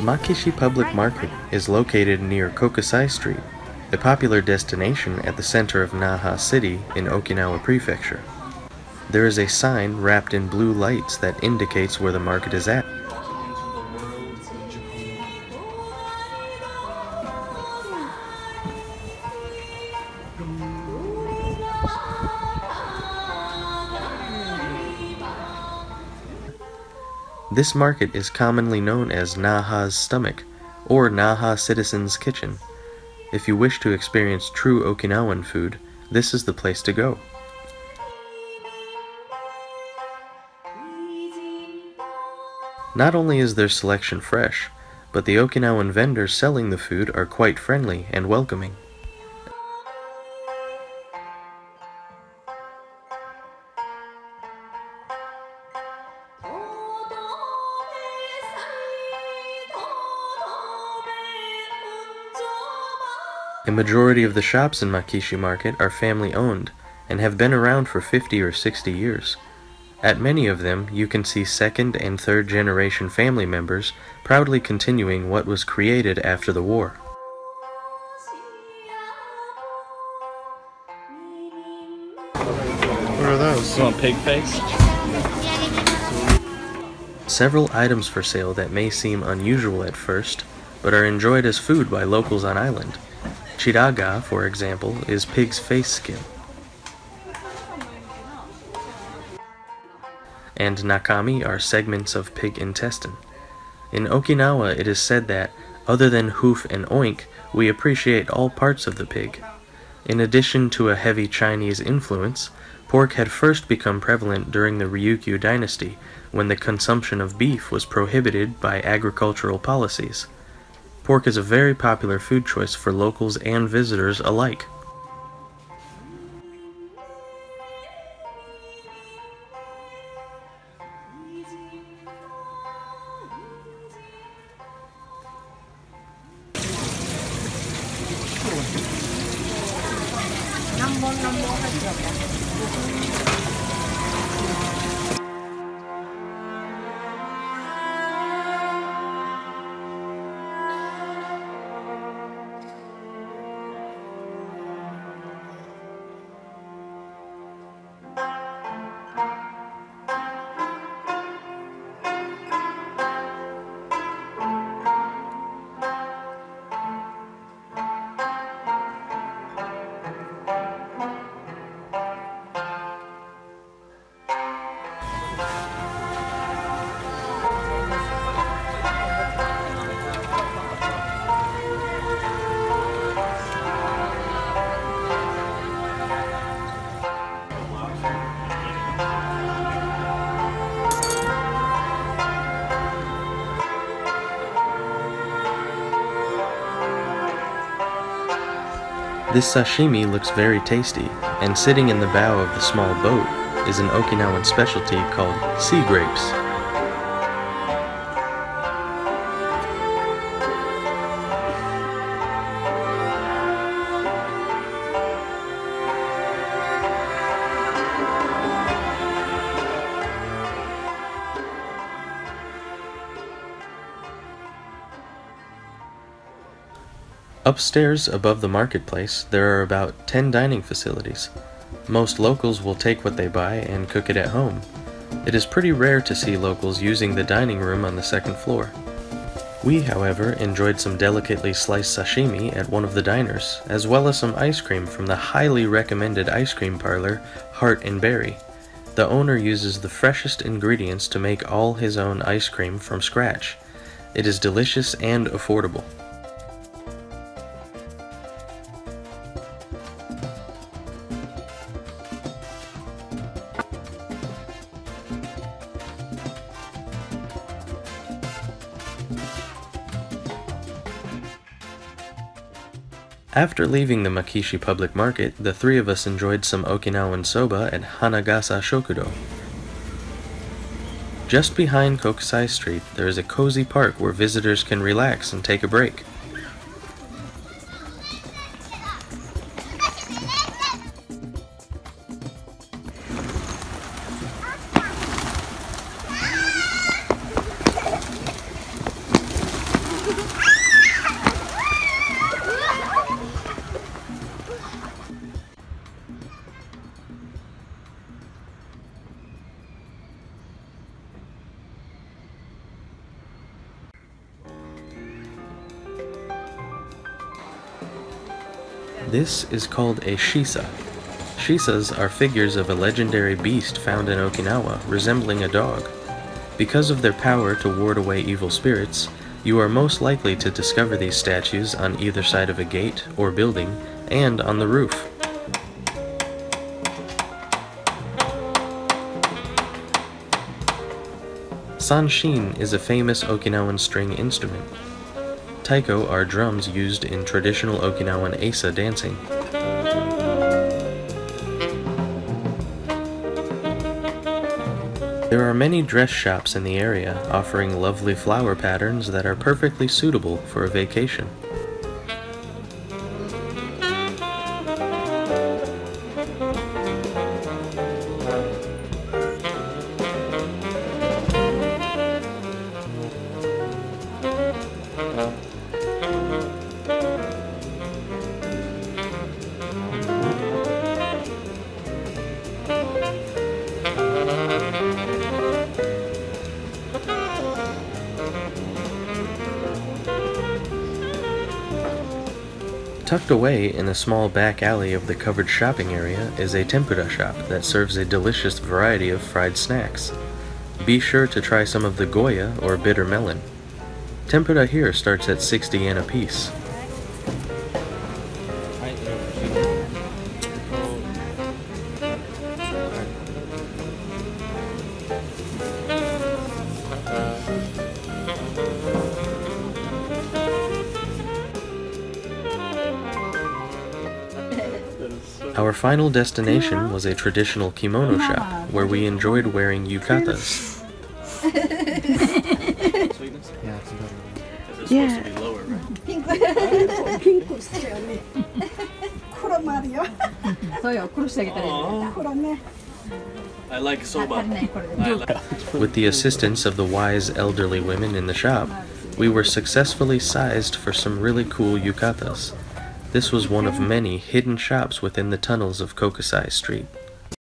Makishi Public Market is located near Kokusai Street, a popular destination at the center of Naha City in Okinawa Prefecture. There is a sign wrapped in blue lights that indicates where the market is at. This market is commonly known as Naha's Stomach or Naha Citizen's Kitchen. If you wish to experience true Okinawan food, this is the place to go. Not only is their selection fresh, but the Okinawan vendors selling the food are quite friendly and welcoming. A majority of the shops in Makishi Market are family owned and have been around for 50 or 60 years. At many of them, you can see second and third generation family members proudly continuing what was created after the war. What are those? You want pig face? Several items for sale that may seem unusual at first, but are enjoyed as food by locals on island. Chiraga, for example, is pig's face skin. And nakami are segments of pig intestine. In Okinawa, it is said that, other than hoof and oink, we appreciate all parts of the pig. In addition to a heavy Chinese influence, pork had first become prevalent during the Ryukyu dynasty, when the consumption of beef was prohibited by agricultural policies. Pork is a very popular food choice for locals and visitors alike. This sashimi looks very tasty, and sitting in the bow of the small boat is an Okinawan specialty called sea grapes. Upstairs, above the marketplace, there are about 10 dining facilities. Most locals will take what they buy and cook it at home. It is pretty rare to see locals using the dining room on the second floor. We, however, enjoyed some delicately sliced sashimi at one of the diners, as well as some ice cream from the highly recommended ice cream parlor, Heart and Berry. The owner uses the freshest ingredients to make all his own ice cream from scratch. It is delicious and affordable. After leaving the Makishi Public Market, the three of us enjoyed some Okinawan soba at Hanagasa Shokudo. Just behind Kokusai Street, there is a cozy park where visitors can relax and take a break. This is called a shisa. Shisas are figures of a legendary beast found in Okinawa, resembling a dog. Because of their power to ward away evil spirits, you are most likely to discover these statues on either side of a gate or building, and on the roof. Sanshin is a famous Okinawan string instrument. Taiko are drums used in traditional Okinawan Eisa dancing. There are many dress shops in the area offering lovely flower patterns that are perfectly suitable for a vacation. Tucked away in a small back alley of the covered shopping area is a tempura shop that serves a delicious variety of fried snacks. Be sure to try some of the goya or bitter melon. Tempura here starts at 60 yen a piece. Our final destination was a traditional kimono shop where we enjoyed wearing yukatas. yeah. I like soba. With the assistance of the wise elderly women in the shop, we were successfully sized for some really cool yukatas. This was one of many hidden shops within the tunnels of Kokusai Street.